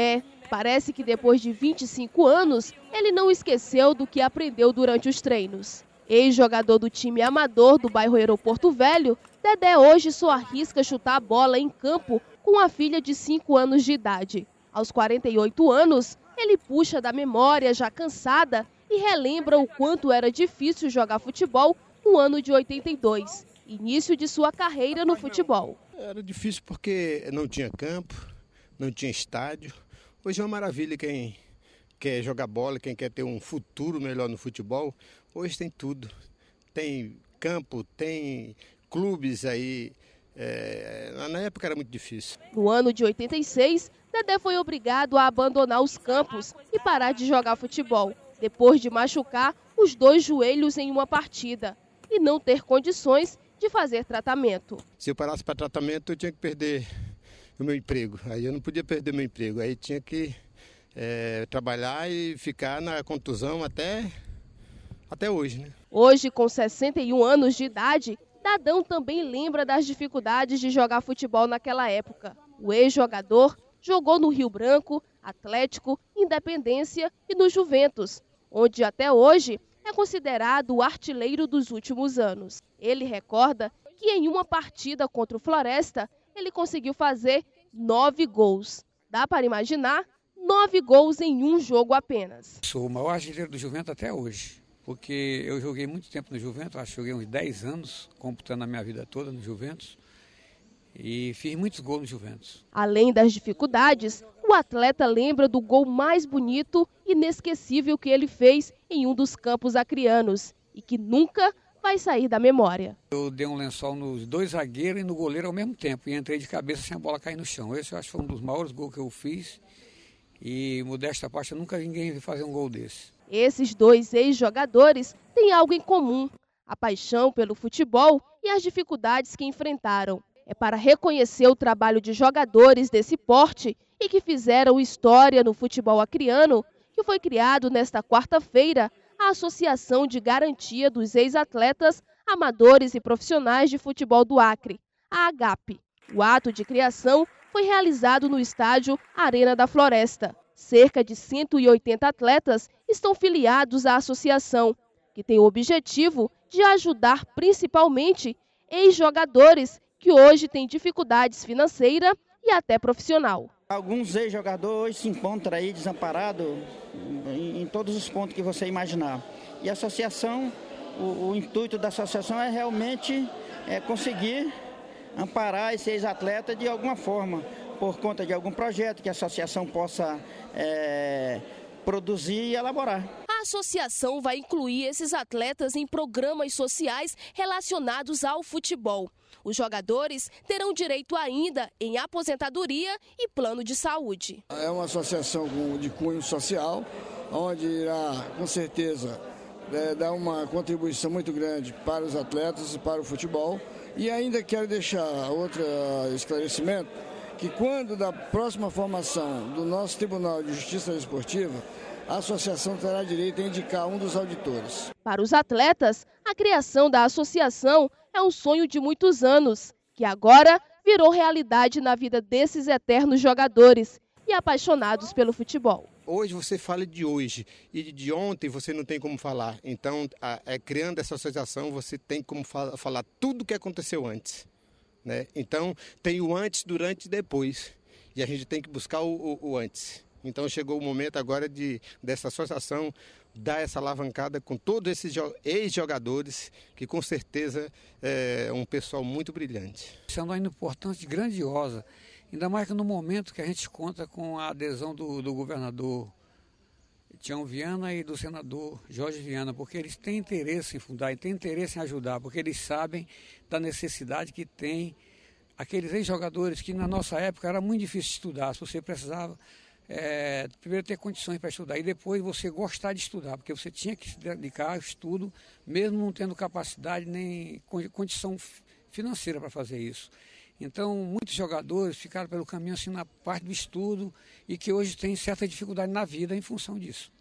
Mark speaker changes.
Speaker 1: É, parece que depois de 25 anos, ele não esqueceu do que aprendeu durante os treinos. Ex-jogador do time amador do bairro Aeroporto Velho, Dedé hoje só arrisca chutar a bola em campo com a filha de 5 anos de idade. Aos 48 anos, ele puxa da memória, já cansada, e relembra o quanto era difícil jogar futebol no ano de 82, início de sua carreira no futebol.
Speaker 2: Era difícil porque não tinha campo, não tinha estádio. Hoje é uma maravilha quem quer jogar bola, quem quer ter um futuro melhor no futebol. Hoje tem tudo. Tem campo, tem clubes aí. É, na época era muito difícil.
Speaker 1: No ano de 86, Dedé foi obrigado a abandonar os campos e parar de jogar futebol, depois de machucar os dois joelhos em uma partida e não ter condições de fazer tratamento.
Speaker 2: Se eu parasse para tratamento, eu tinha que perder o meu emprego. Aí eu não podia perder meu emprego. Aí tinha que é, trabalhar e ficar na contusão até, até hoje. Né?
Speaker 1: Hoje, com 61 anos de idade, Dadão também lembra das dificuldades de jogar futebol naquela época. O ex-jogador jogou no Rio Branco, Atlético, Independência e no Juventus, onde até hoje é considerado o artilheiro dos últimos anos. Ele recorda que em uma partida contra o Floresta, ele conseguiu fazer nove gols. Dá para imaginar? Nove gols em um jogo apenas.
Speaker 3: Sou o maior artilheiro do Juventus até hoje porque eu joguei muito tempo no Juventus, acho que joguei uns 10 anos, computando a minha vida toda no Juventus, e fiz muitos gols no Juventus.
Speaker 1: Além das dificuldades, o atleta lembra do gol mais bonito e inesquecível que ele fez em um dos campos acrianos e que nunca vai sair da memória.
Speaker 3: Eu dei um lençol nos dois zagueiros e no goleiro ao mesmo tempo e entrei de cabeça sem a bola cair no chão. Esse eu acho que foi um dos maiores gols que eu fiz e, modesta parte, nunca ninguém viu fazer um gol desse.
Speaker 1: Esses dois ex-jogadores têm algo em comum: a paixão pelo futebol e as dificuldades que enfrentaram. É para reconhecer o trabalho de jogadores desse porte e que fizeram história no futebol acriano que foi criado nesta quarta-feira Associação de Garantia dos Ex-Atletas Amadores e Profissionais de Futebol do Acre, a AGAP. O ato de criação foi realizado no estádio Arena da Floresta. Cerca de 180 atletas estão filiados à associação, que tem o objetivo de ajudar principalmente ex-jogadores que hoje têm dificuldades financeiras e até profissional.
Speaker 4: Alguns ex-jogadores se encontram aí desamparados em, em, todos os pontos que você imaginar. E a associação, o, o intuito da associação é realmente é, conseguir amparar esse ex-atleta de alguma forma, por conta de algum projeto que a associação possa é, produzir e elaborar.
Speaker 1: A associação vai incluir esses atletas em programas sociais relacionados ao futebol. Os jogadores terão direito ainda em aposentadoria e plano de saúde.
Speaker 5: É uma associação de cunho social, onde irá, com certeza, é, dar uma contribuição muito grande para os atletas e para o futebol. E ainda quero deixar outro esclarecimento que quando da próxima formação do nosso Tribunal de Justiça Esportiva, a associação terá direito a indicar um dos auditores.
Speaker 1: Para os atletas, a criação da associação é um sonho de muitos anos, que agora virou realidade na vida desses eternos jogadores e apaixonados pelo futebol.
Speaker 2: Hoje você fala de hoje e de ontem você não tem como falar. Então, a, é, criando essa associação, você tem como fala, falar tudo o que aconteceu antes. Né? Então, tem o antes, durante e depois. E a gente tem que buscar o, o, o antes. Então, chegou o momento agora de dessa associação dar essa alavancada com todos esses ex-jogadores, que com certeza é um pessoal muito brilhante.
Speaker 3: Isso é uma importância grandiosa, ainda mais que no momento que a gente conta com a adesão do, do governador Tião Viana e do senador Jorge Viana, porque eles têm interesse em fundar e têm interesse em ajudar, porque eles sabem da necessidade que tem aqueles ex-jogadores que na nossa época era muito difícil estudar, se você precisava é, primeiro ter condições para estudar e depois você gostar de estudar, porque você tinha que se dedicar ao estudo, mesmo não tendo capacidade nem condição financeira para fazer isso. Então, muitos jogadores ficaram pelo caminho assim na parte do estudo e que hoje têm certa dificuldade na vida em função disso.